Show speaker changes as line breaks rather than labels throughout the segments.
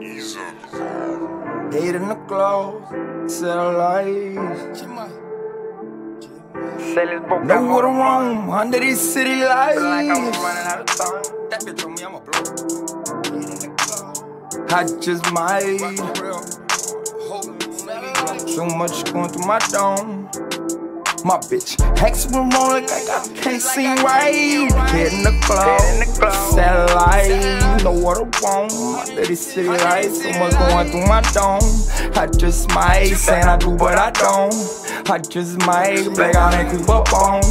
Eight in the clothes, lights. Know what I'm wrong under these city lights. Like I was running out of time. That bitch told me I'm a blow. I just might. So much going through my dome. My bitch hexagon rolling like I can't see right. Head in the club, satellite. Know what I want. My dirty city lights. So going through my dome. I just might, saying I do, but I don't. I just might black out and creep up on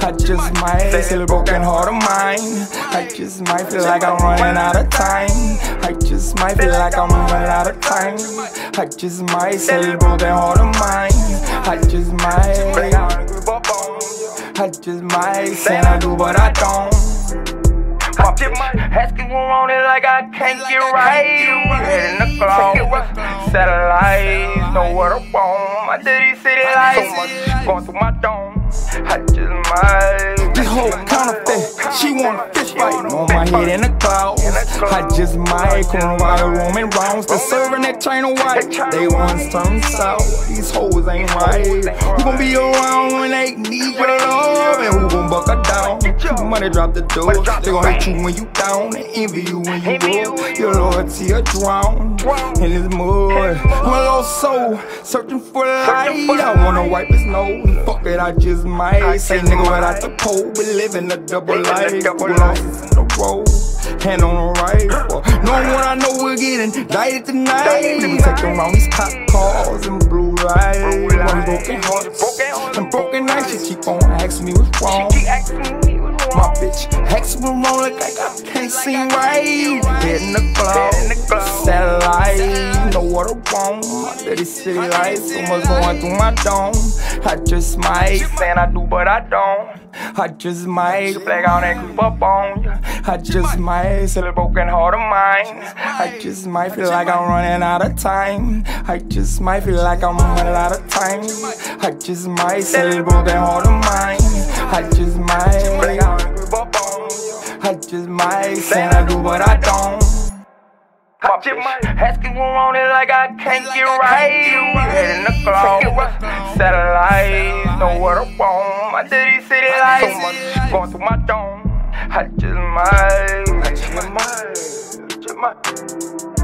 I just might feel a broken heart of mine. I just might feel like I'm running out of time. I just might feel like I'm running out of time. I just might feel a broken heart of mine. I just might. I just might say I do, but I don't. Might asking on it like I can't get right. Head in the cloud, satellites, know what I want. My dirty city lights, so much going through my dome. I just might. This whole counterfeit, she wanna fish fight on my head in the clouds. I just might around roaming rounds. The serving that China white, they once turned south. These hoes ain't right. Who gon' be Money drop the door. They gon' hate you when you down and envy you when you good. Your loyalty a drown in this mud. My lost soul searching for light. I wanna wipe his nose. Fuck it, I just might say nigga right out the pole. We living a double life. Couple losses in the road. Hand on the rifle. Knowing what I know, we're getting indicted tonight. Take around these cop cars and blue lights. Broken hearts broken. She keep asking me what's wrong. My bitch hex me rolling like I can't see right. Head in the club, satellite. Know what I want. My dirty city lights, so much going through my dome. I just might, saying I do, but I don't. I just might black out and creep up on you. I just might sell a broken heart of mine. I just might feel like I'm running out of time. I just might feel like I'm running out of time. I just might sell a broken heart of mine. I just might black out and creep up on you. I just might say I do, but I don't. My bitch asking on it like I can't get right. Head in the cloud, satellites, know what I want. My dirty city lights, so much going through my dome. I just might, I just might, I just might.